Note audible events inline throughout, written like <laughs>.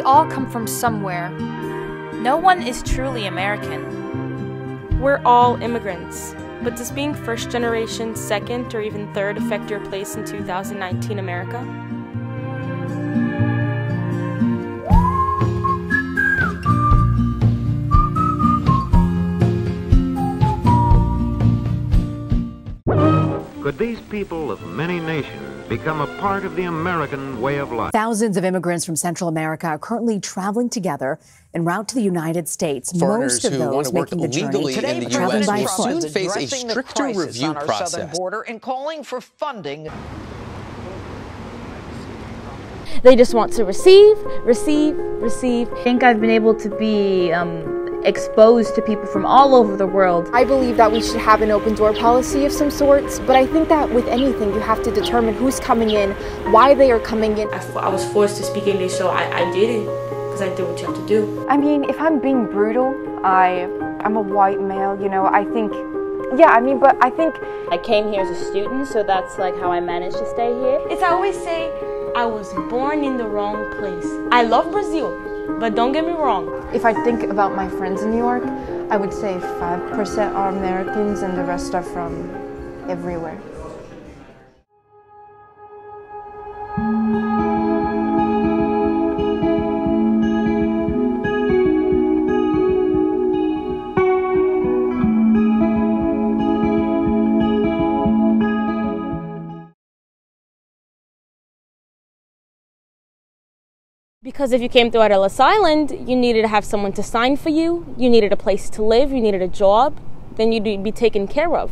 We all come from somewhere. No one is truly American. We're all immigrants. But does being first generation, second, or even third affect your place in 2019 America? Could these people of many nations become a part of the American way of life? Thousands of immigrants from Central America are currently traveling together en route to the United States. Foreigners Most of who those want to work making the legally journey in the traveling by foot. soon face a addressing stricter review on our southern process. border and calling for funding. They just want to receive, receive, receive. I think I've been able to be um, exposed to people from all over the world. I believe that we should have an open door policy of some sorts, but I think that with anything, you have to determine who's coming in, why they are coming in. I, I was forced to speak English, so I, I did it because I did what you have to do. I mean, if I'm being brutal, I I'm a white male, you know. I think, yeah. I mean, but I think I came here as a student, so that's like how I managed to stay here. It's I always say I was born in the wrong place. I love Brazil, but don't get me wrong. If I think about my friends in New York, I would say 5% are Americans and the rest are from everywhere. Because if you came through at Ellis Island, you needed to have someone to sign for you, you needed a place to live, you needed a job, then you'd be taken care of.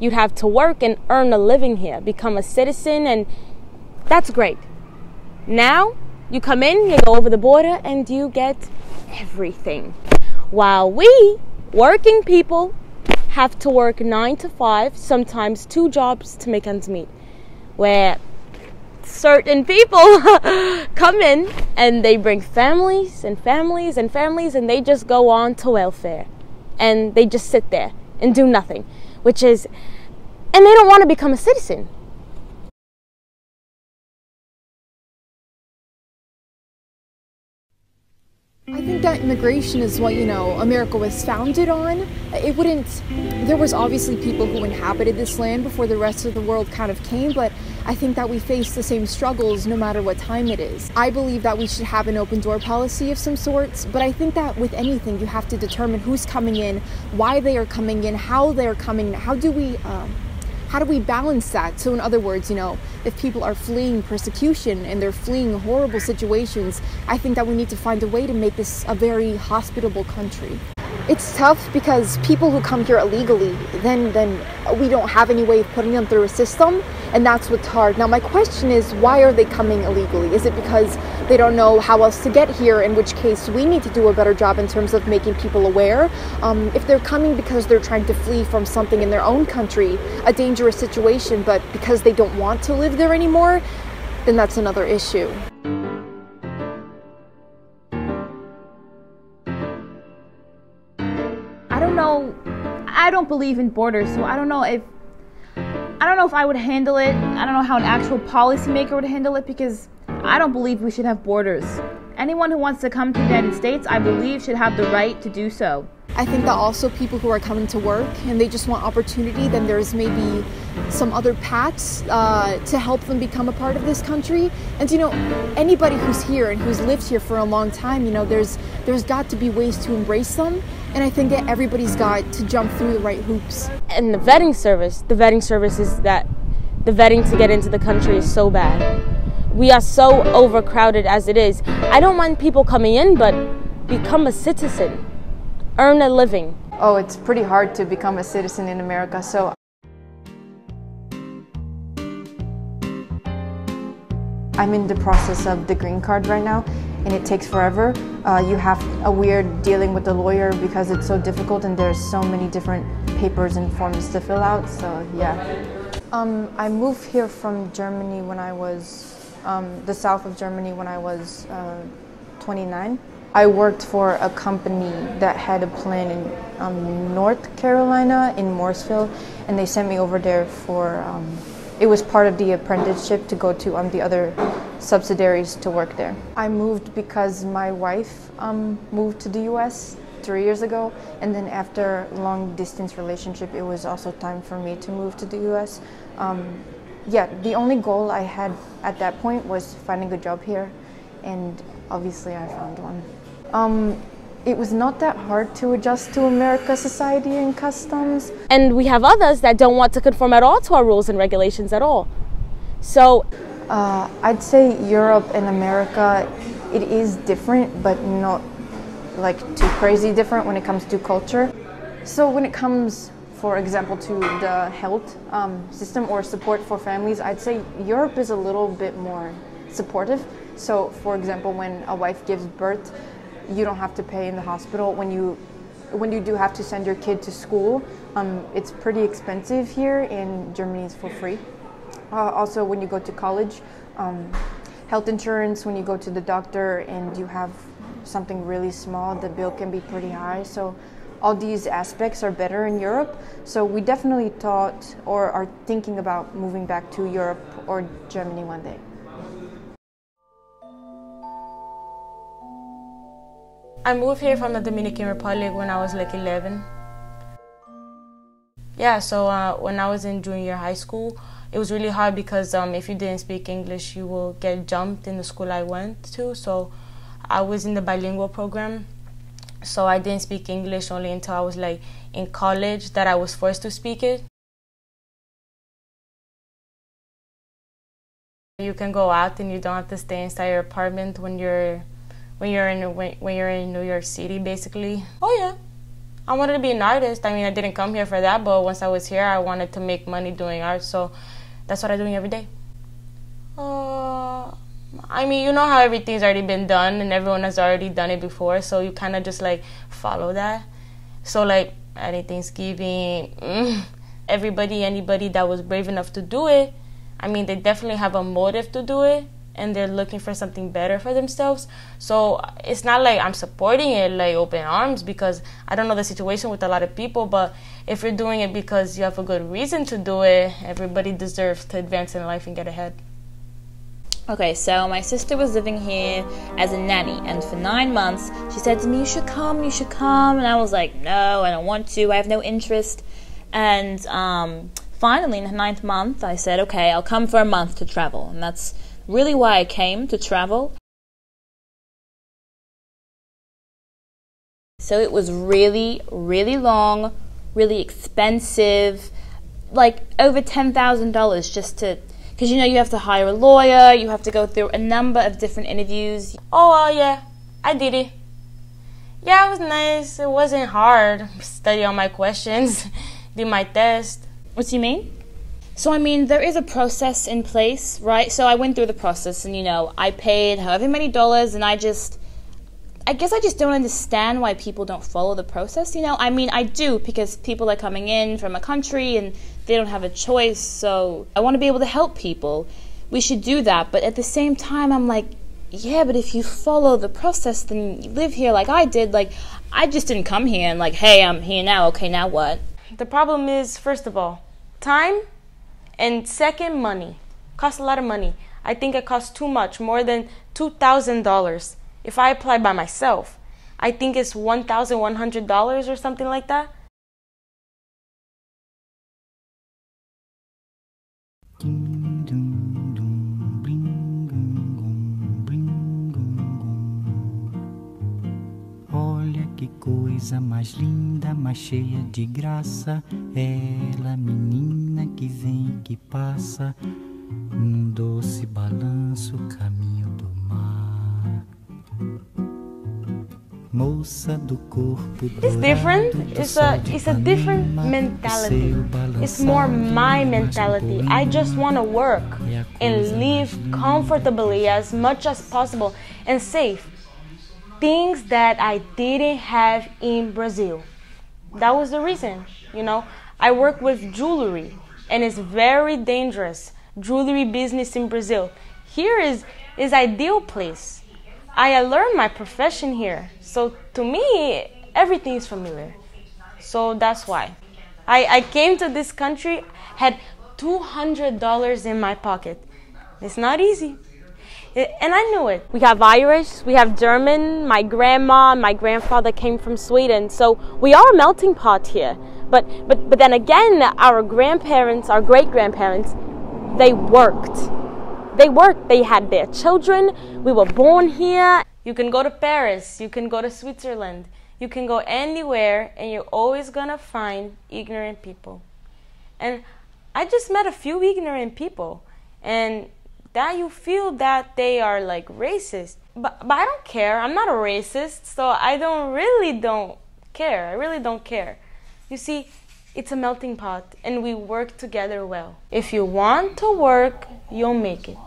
You'd have to work and earn a living here, become a citizen, and that's great. Now, you come in, you go over the border, and you get everything. While we, working people, have to work nine to five, sometimes two jobs to make ends meet. Where certain people <laughs> come in and they bring families and families and families and they just go on to welfare. And they just sit there and do nothing which is and they don't want to become a citizen think that immigration is what, you know, America was founded on. It wouldn't, there was obviously people who inhabited this land before the rest of the world kind of came, but I think that we face the same struggles no matter what time it is. I believe that we should have an open door policy of some sorts, but I think that with anything, you have to determine who's coming in, why they are coming in, how they're coming, how do we, um, how do we balance that? So, in other words, you know, if people are fleeing persecution and they're fleeing horrible situations, I think that we need to find a way to make this a very hospitable country. It's tough because people who come here illegally, then then we don't have any way of putting them through a system, and that's what's hard. Now, my question is, why are they coming illegally? Is it because they don't know how else to get here? In which case, we need to do a better job in terms of making people aware. Um, if they're coming because they're trying to flee from something in their own country, a dangerous situation, but because they don't want to live there anymore, then that's another issue. I don't believe in borders, so I don't know if I don't know if I would handle it. I don't know how an actual policymaker would handle it because I don't believe we should have borders. Anyone who wants to come to the United States, I believe, should have the right to do so. I think that also people who are coming to work and they just want opportunity, then there's maybe some other paths uh, to help them become a part of this country. And you know, anybody who's here and who's lived here for a long time, you know, there's there's got to be ways to embrace them. And I think that everybody's got to jump through the right hoops. And the vetting service, the vetting service is that the vetting to get into the country is so bad. We are so overcrowded as it is. I don't mind people coming in, but become a citizen earn a living? Oh, it's pretty hard to become a citizen in America, so I'm in the process of the green card right now, and it takes forever. Uh, you have a weird dealing with the lawyer because it's so difficult and there's so many different papers and forms to fill out, so yeah. Um, I moved here from Germany when I was, um, the south of Germany when I was uh, 29. I worked for a company that had a plant in um, North Carolina in Mooresville, and they sent me over there for. Um, it was part of the apprenticeship to go to um, the other subsidiaries to work there. I moved because my wife um, moved to the US three years ago, and then after long distance relationship, it was also time for me to move to the US. Um, yeah, the only goal I had at that point was finding a job here, and obviously I found one. Um, it was not that hard to adjust to America's society and customs. And we have others that don't want to conform at all to our rules and regulations at all. So, uh, I'd say Europe and America, it is different, but not like too crazy different when it comes to culture. So when it comes, for example, to the health um, system or support for families, I'd say Europe is a little bit more supportive. So, for example, when a wife gives birth, you don't have to pay in the hospital. When you when you do have to send your kid to school, um, it's pretty expensive here. In Germany, it's for free. Uh, also, when you go to college, um, health insurance, when you go to the doctor and you have something really small, the bill can be pretty high. So, all these aspects are better in Europe. So, we definitely thought or are thinking about moving back to Europe or Germany one day. I moved here from the Dominican Republic when I was like 11. Yeah, so uh, when I was in junior high school, it was really hard because um, if you didn't speak English, you will get jumped in the school I went to. So I was in the bilingual program. So I didn't speak English only until I was like in college that I was forced to speak it. You can go out and you don't have to stay inside your apartment when you're when you're in when, when you're in New York City basically. Oh yeah. I wanted to be an artist. I mean, I didn't come here for that, but once I was here, I wanted to make money doing art. So that's what I'm doing every day. Uh, I mean, you know how everything's already been done and everyone has already done it before, so you kind of just like follow that. So, like, any Thanksgiving, <laughs> everybody, anybody that was brave enough to do it, I mean, they definitely have a motive to do it and they're looking for something better for themselves. So it's not like I'm supporting it like open arms because I don't know the situation with a lot of people, but if you're doing it because you have a good reason to do it, everybody deserves to advance in life and get ahead. Okay, so my sister was living here as a nanny, and for nine months, she said to me, You should come, you should come. And I was like, No, I don't want to, I have no interest. And um, finally, in the ninth month, I said, Okay, I'll come for a month to travel. And that's really why I came to travel. So it was really, really long, really expensive, like over $10,000 just to, because you know, you have to hire a lawyer, you have to go through a number of different interviews. Oh, well, yeah, I did it. Yeah, it was nice. It wasn't hard. Study all my questions, <laughs> do my test. What do you mean? So, I mean, there is a process in place, right? So, I went through the process and, you know, I paid however many dollars and I just, I guess I just don't understand why people don't follow the process, you know? I mean, I do because people are coming in from a country and they don't have a choice. So, I want to be able to help people. We should do that. But at the same time, I'm like, yeah, but if you follow the process, then you live here like I did. Like, I just didn't come here and, like, hey, I'm here now. Okay, now what? The problem is, first of all, time and second, money. Costs a lot of money. I think it costs too much, more than $2,000. If I apply by myself, I think it's $1,100 or something like that. Coisa mais linda, mais cheia de graça. Ela, menina que vem, que passa, num doce balanço, caminho do mar. Moça do corpo It's different. It's a it's a different mentality. It's more my mentality. I just want to work and live comfortably as much as possible and safe things that I didn't have in Brazil. That was the reason, you know. I work with jewelry and it's very dangerous. Jewelry business in Brazil. Here is is ideal place. I learned my profession here. So to me everything is familiar. So that's why. I, I came to this country, had two hundred dollars in my pocket. It's not easy. And I knew it. We have Irish, we have German, my grandma, my grandfather came from Sweden. So we are a melting pot here. But but but then again, our grandparents, our great grandparents, they worked. They worked. They had their children. We were born here. You can go to Paris, you can go to Switzerland, you can go anywhere and you're always to find ignorant people. And I just met a few ignorant people and that you feel that they are like racist. But, but I don't care. I'm not a racist, so I don't really don't care. I really don't care. You see, it's a melting pot and we work together well. If you want to work, you'll make it.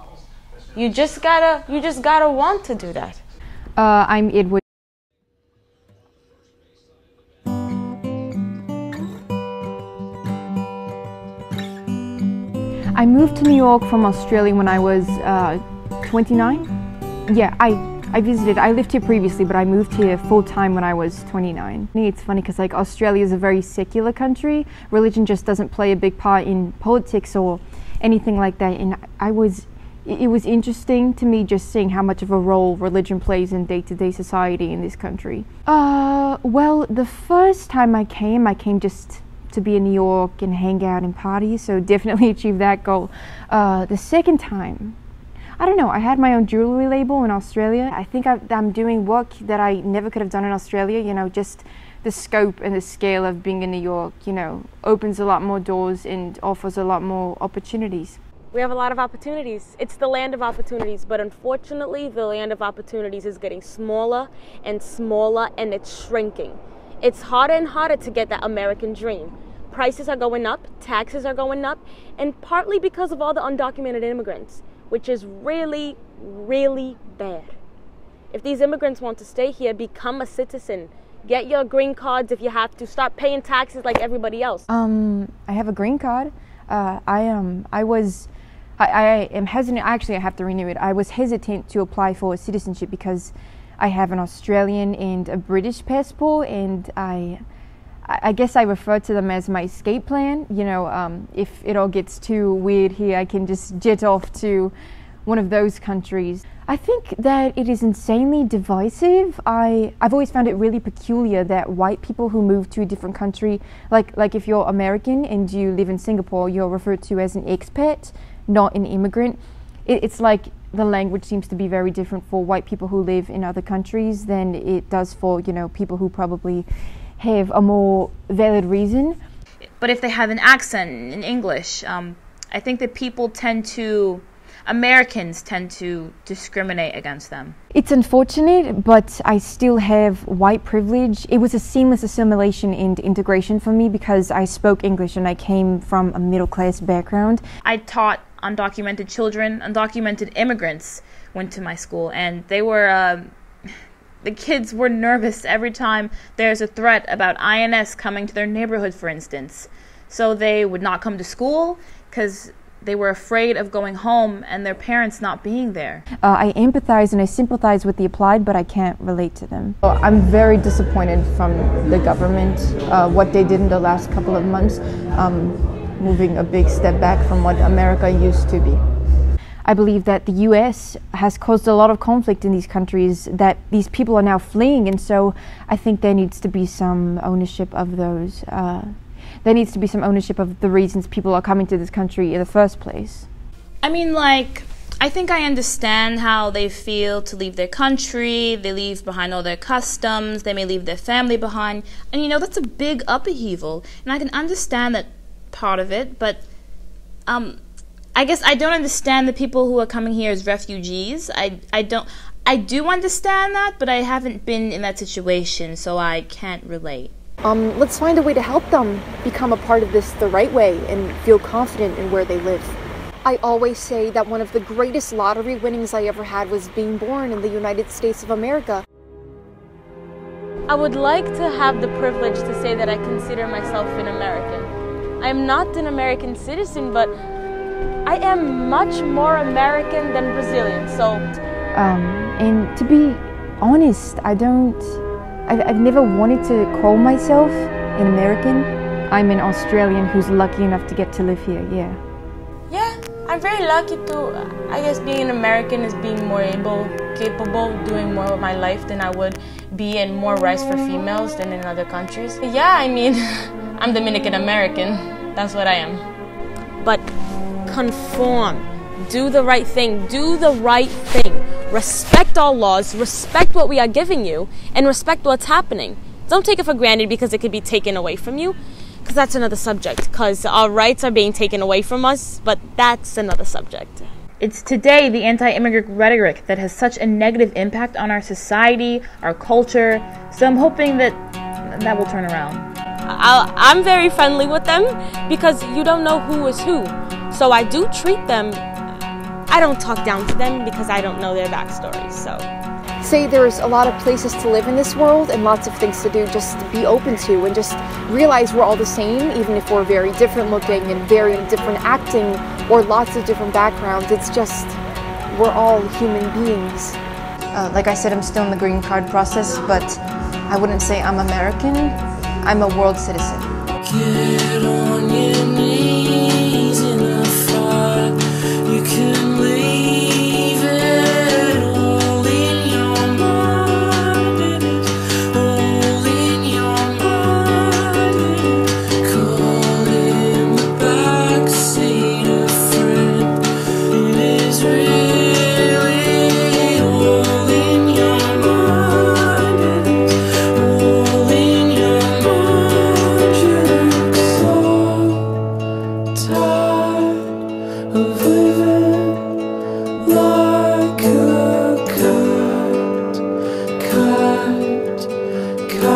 You just gotta you just gotta want to do that. Uh, I'm Edward. I moved to New York from Australia when I was uh, 29. Yeah, I, I visited, I lived here previously, but I moved here full time when I was 29. It's funny because like Australia is a very secular country. Religion just doesn't play a big part in politics or anything like that. And I was it was interesting to me just seeing how much of a role religion plays in day-to-day society in this country. Uh, well, the first time I came, I came just to be in New York and hang out and party, so definitely <laughs> achieved that goal. Uh, the second time, I don't know, I had my own jewelry label in Australia. I think I, I'm doing work that I never could have done in Australia, you know, just the scope and the scale of being in New York, you know, opens a lot more doors and offers a lot more opportunities. We have a lot of opportunities. It's the land of opportunities, but unfortunately, the land of opportunities is getting smaller and smaller and it's shrinking. It's harder and harder to get that American dream. Prices are going up, taxes are going up, and partly because of all the undocumented immigrants, which is really, really bad. If these immigrants want to stay here, become a citizen. Get your green cards if you have to. Start paying taxes like everybody else. Um, I have a green card. Uh, I um, I was I, I am hesitant. Actually, I have to renew it. I was hesitant to apply for citizenship because I have an Australian and a British passport, and I. I guess I refer to them as my escape plan. You know, um, if it all gets too weird here, I can just jet off to one of those countries. I think that it is insanely divisive. I, I've always found it really peculiar that white people who move to a different country, like, like if you're American and you live in Singapore, you're referred to as an expat not an immigrant. It, it's like the language seems to be very different for white people who live in other countries than it does for you know people who probably have a more valid reason. But if they have an accent in English, um, I think that people tend to Americans tend to discriminate against them. It's unfortunate, but I still have white privilege. It was a seamless assimilation and integration for me because I spoke English and I came from a middle class background. I taught undocumented children, undocumented immigrants went to my school, and they were. Uh, <laughs> the kids were nervous every time there's a threat about INS coming to their neighborhood, for instance. So they would not come to school because they were afraid of going home and their parents not being there. Uh, I empathize and I sympathize with the applied, but I can't relate to them. I'm very disappointed from the government, uh, what they did in the last couple of months, um, moving a big step back from what America used to be. I believe that the US has caused a lot of conflict in these countries that these people are now fleeing, and so I think there needs to be some ownership of those. Uh, there needs to be some ownership of the reasons people are coming to this country in the first place. I mean, like, I think I understand how they feel to leave their country, they leave behind all their customs, they may leave their family behind. And you know, that's a big upheaval. And I can understand that part of it, but um, I guess I don't understand the people who are coming here as refugees. I, I don't. I do understand that, but I haven't been in that situation, so I can't relate. Um, let's find a way to help them become a part of this the right way and feel confident in where they live. I always say that one of the greatest lottery winnings I ever had was being born in the United States of America. I would like to have the privilege to say that I consider myself an American. I am not an American citizen, but I am much more American than Brazilian, so. Um, and to be honest, I don't. I've, I've never wanted to call myself an American. I'm an Australian who's lucky enough to get to live here, yeah. Yeah, I'm very lucky to, I guess, being an American is being more able, capable, doing more with my life than I would be and more rights for females than in other countries. Yeah, I mean, <laughs> I'm Dominican American. That's what I am. But conform. Do the right thing. Do the right thing. Respect our laws. Respect what we are giving you. And respect what's happening. Don't take it for granted because it could be taken away from you because that's another subject because our rights are being taken away from us but that's another subject it's today the anti-immigrant rhetoric that has such a negative impact on our society our culture so i'm hoping that that will turn around i am very friendly with them because you don't know who is who. So i do treat them i don't talk down to them because i don't know their backstory so. Say there's a lot of places to live in this world and lots of things to do just be open to and just realize we're all the same even if we're very different looking and very different acting or lots of different backgrounds. It's just we're all human beings. Uh, like i said i'm still in the green card process but i wouldn't say i'm american i'm a world citizen The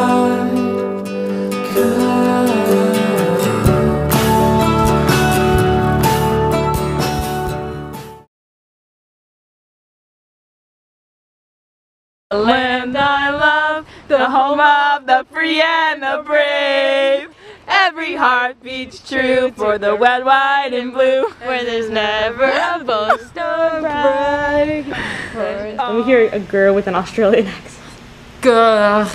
land I love, the home of the free and the brave. Every heart beats true for the red, white, and blue, where there's never a boast or brag. Let me hear a girl with an Australian accent. Girl.